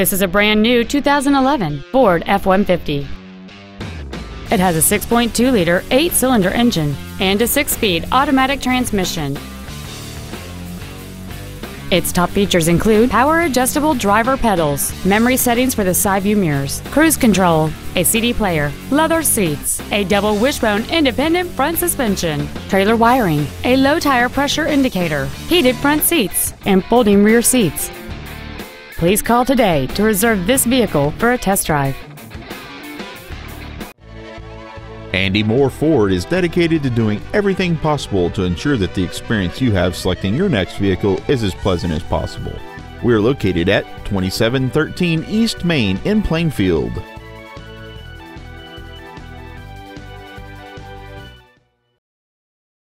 This is a brand new 2011 Ford F-150. It has a 6.2-liter eight-cylinder engine and a six-speed automatic transmission. Its top features include power adjustable driver pedals, memory settings for the side view mirrors, cruise control, a CD player, leather seats, a double wishbone independent front suspension, trailer wiring, a low tire pressure indicator, heated front seats, and folding rear seats. Please call today to reserve this vehicle for a test drive. Andy Mohr Ford is dedicated to doing everything possible to ensure that the experience you have selecting your next vehicle is as pleasant as possible. We are located at 2713 East Main in Plainfield.